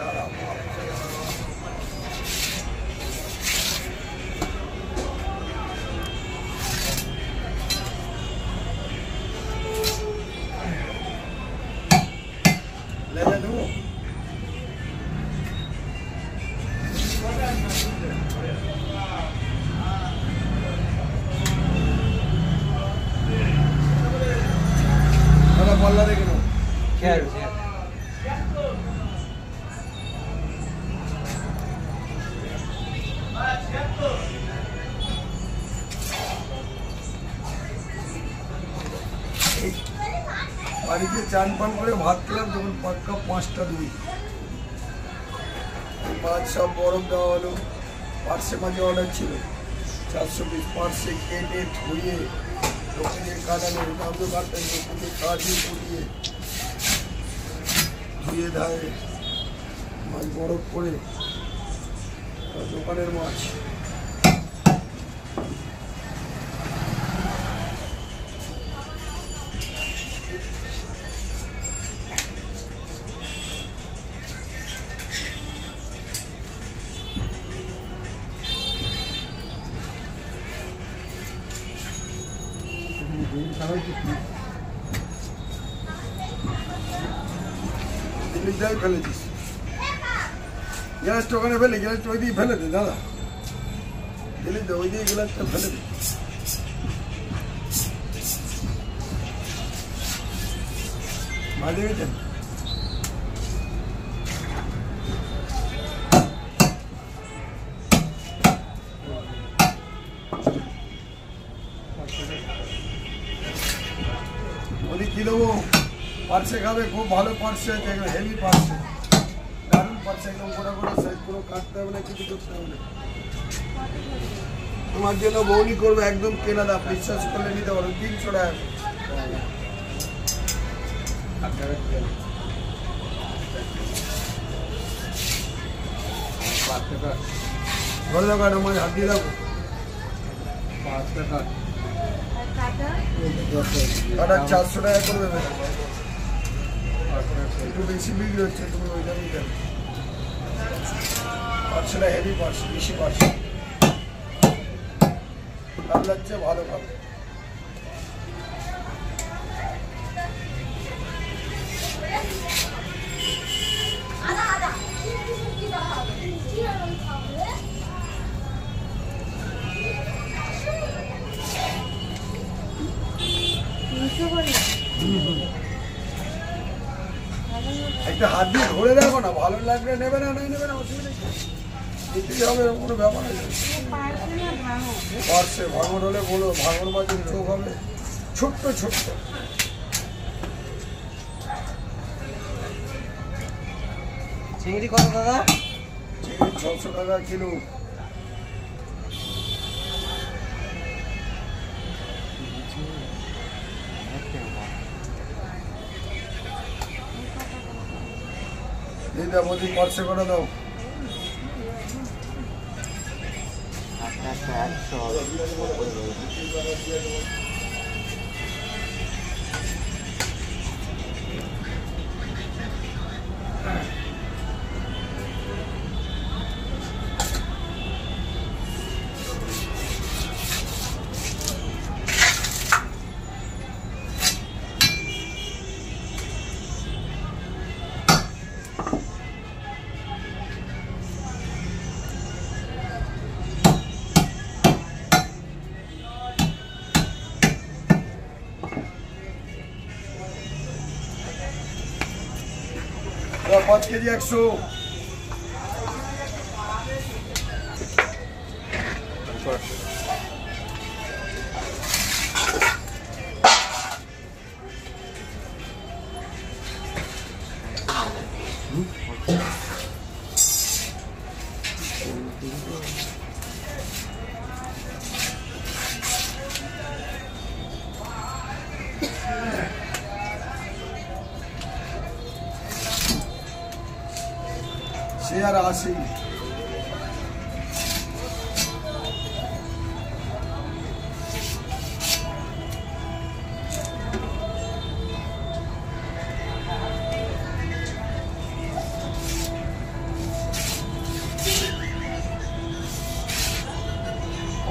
তারা বাপ। লেজা দেবো দাদা পাল্লা দেখে নাও চেয়ার চেয়ার বাড়িতে চান পান করে ভাত খেলাম, তখন পাক্কা পাঁচটা দুই। মাছ সব বরফ দেওয়া হলো। পার্সে মাঝে অর্ডার ছিল। চারশো পিস পার্সে কেটে ধুয়ে দোকানে কাটানো নামলো কাটানো পুড়ে কাটিয়ে পুড়িয়ে ধুয়ে ধায়ে মাছ বরফ করে দোকানের মাছ। দিল্লি যাই ফেলেছিস গ্যাসটা ওখানে ফেলে গ্যাসটা ওই দিকে ফেলে দে দাদা দিল্লি তো ওই দিকে গ্যাসটা ফেলে দে মাঝে গেছেন ওদি কি দেবো পার্সে খাবে খুব ভালো পার্সে আছে একদম হেভি পার্সে পুরো কাটতে হবে না, কিছু তোমার জন্য বৌনি করবে একদম কেনা দাম, বিশ্বাস করলে নিতে পারো, তিনশো টাকা মাছ হাত দিয়ে চারশো টাকা করে দেবে। একটু বেশি বিক্রি হচ্ছে, তুমি ওই দামই দেবে পার্সেটা হেভি পার্সে বেশি পার্সে লাভ লাগছে ভালো ভালো একটা হাত দিয়ে ধরে দেখো না ভালো লাগলে নেবে না নাই নেবে না অসুবিধা? নিতেই হবে এরকম কোনো ব্যাপার হলে বলো ভাঙন মাছের চোখ হবে? ছোট্ট ছোট্ট। চিংড়ি কত দাদা চিংড়ি ছশো টাকা কিলো। দিদা বলি পার্সে করে দাও। দাও, পাঁচ কেজি একশো। সে আর রাশি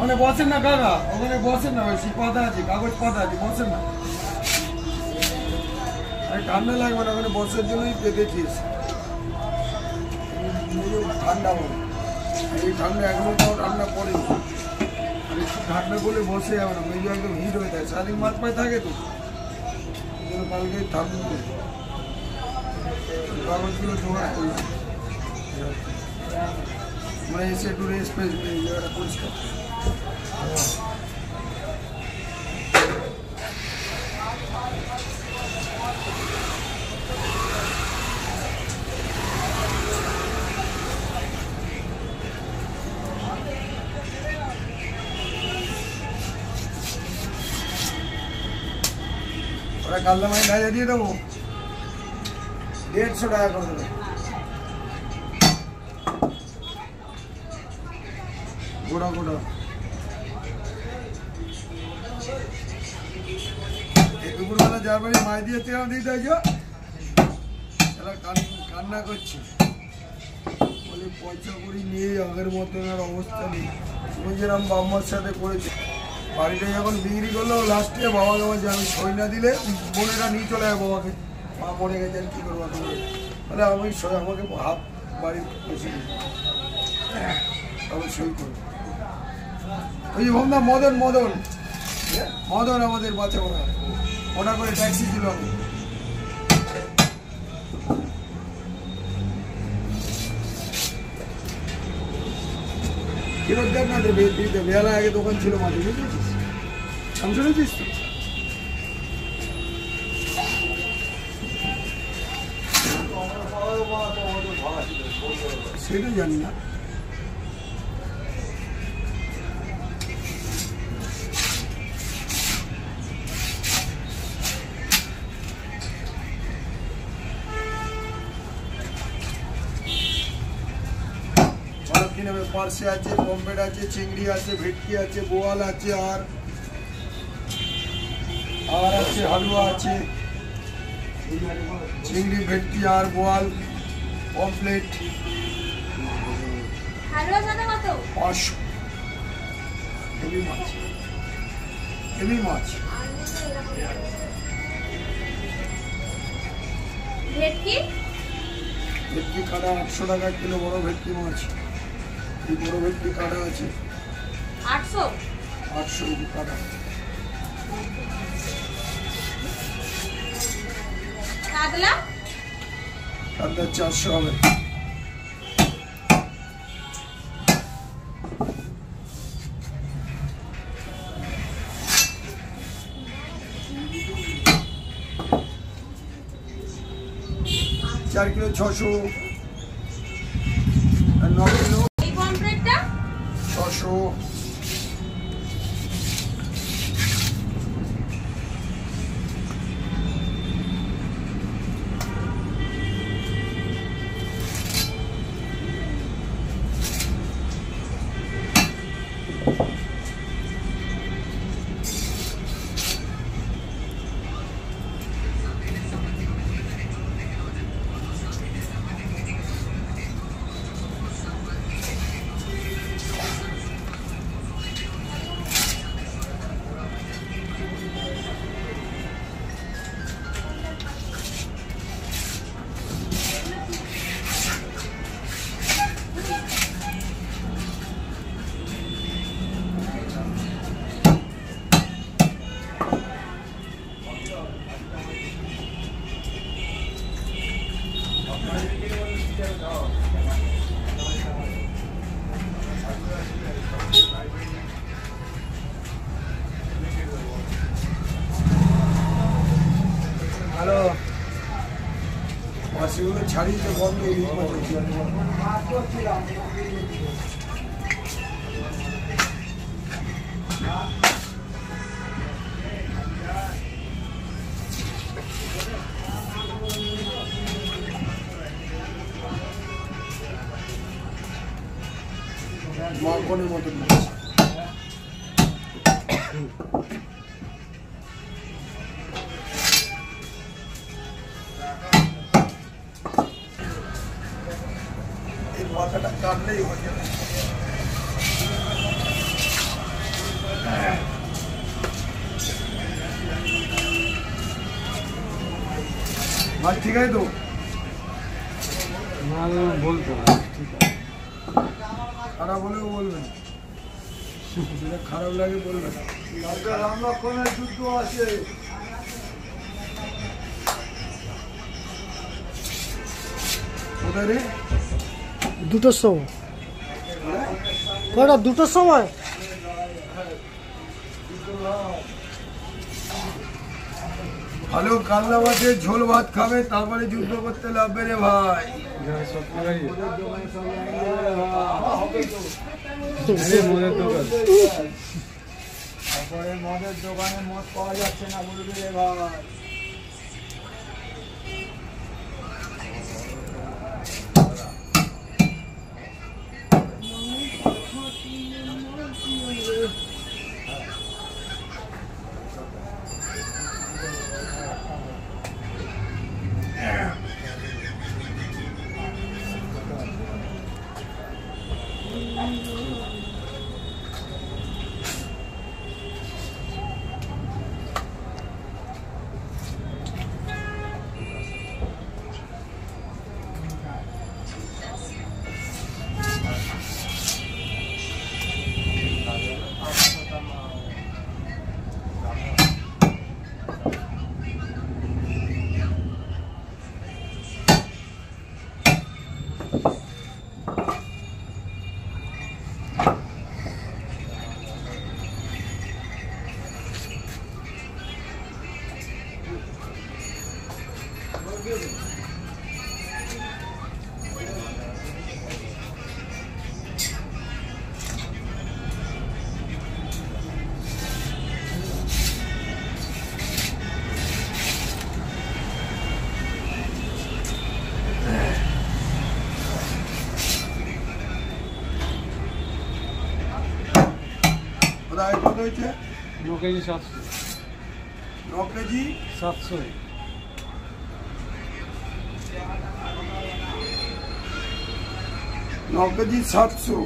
ওখানে বসেন না কাকা, ওখানে বসেন না বেশি পাতা আছে, কাগজ পাতা আছে, বসেন না। ঠান্ডা লাগবে না, ওখানে বসার জন্যই পেতেছিস ঠান্ডা হবে। এই ঠান্ডা এখনও তাও ঠান্ডা পড়েনি ঠান্ডা বলে বসে যাবে না মেজো একদম হিট হয়ে থাকে, সারাদিন মাছ পায়ে থাকে তো। ঠান্ডা কাগজগুলো জোগাড় মানে এসে একটু রেস্ট পেয়ে এই জায়গাটা পরিষ্কার। মাই ঢাইয়া দিয়ে দেবো। দেড়শো টাকা করে দেবে। মাই দিয়ে তারা কান্না করছে। বলে পয়সা নিয়ে আগের মতন আর অবস্থা নেই। যেরকম বাম্মার সাথে করেছে। বাড়িটা যখন বিক্রি করল লাস্টে বাবাকে বলছে আমি সই না দিলে, বোনেরা নিয়ে চলে যায় বাবাকে। মা মরে গেছে কী করব তাহলে আমি সই, আমাকে হাফ বাড়ি বেশি আমি সই করব। ওই যে ভাবনা মদন মদন। মদন আমাদের বাচ্চা ওরা ওটা করে ট্যাক্সি দিল আমি ফেরত দেন না দেবে দিতে বেলা আগে দোকান ছিল মাঝে বুঝেছিস আমি শুনেছিস তো সেটা জানি না পার্সে আছে বম্বেড আছে চিংড়ি আছে ভেটকি আছে বোয়াল আছে আর আর আছে হালুয়া আছে। চিংড়ি ভেটকি আর বোয়াল পমপ্লেট পাঁচশো হেভি মাছ হেভি মাছ। ভেটকি? ভেটকি কাটা আটশো টাকা কিলো বড় ভেটকি মাছ। এই বড় ভেটকি কাটা আছে। আটশো? আটশো কাটা। কাতলা? চারশো হবে। চার কিলো ছশো। আর ন কিলো ছশো ছাড়িয়ে বন্ধ ইলিশ মাছ মাখনের মতন এই মাথাটা কাটলেই হয়ে যাবে মাছ ঠিক আছে তো মাল বলতো ঠিক আছে খারাপ হলেও বলবেন যেটা খারাপ লাগে বলবেন কালকে রামলক্ষণের যুদ্ধ আছে কোথায় রে দুটোর সময় কয়টা? দুটোর সময় ভালো কাল্লা মাছের ঝোল ভাত খাবে তারপরে যুদ্ধ করতে লাগবে রে ভাই। মদের দোকানে মদ পাওয়া যাচ্ছে না বলবি রে ভাই। হয়েছে? ন কেজি সাতশো। ন কেজি সাতশো। ন কেজি সাতশো।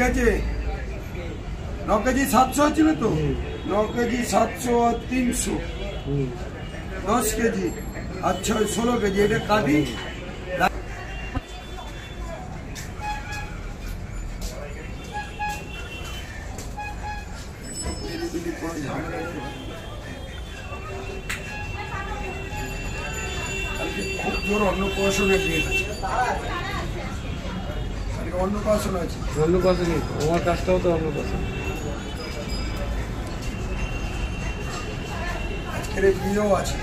ঠিক আছে ন কেজি সাতশো হচ্ছিল তো? ন কেজি সাতশো আর তিনশো। দশ কেজি। আর ছয়, ষোলো কেজি। এটা কাটি। খুব জোর অন্নপ্রাশনের আছে কালকে অন্নপ্রাশন আছে। অন্নপ্রাশন আমার কাজটাও তো অন্নপ্রাশন। আজকের বিয়েও আছে।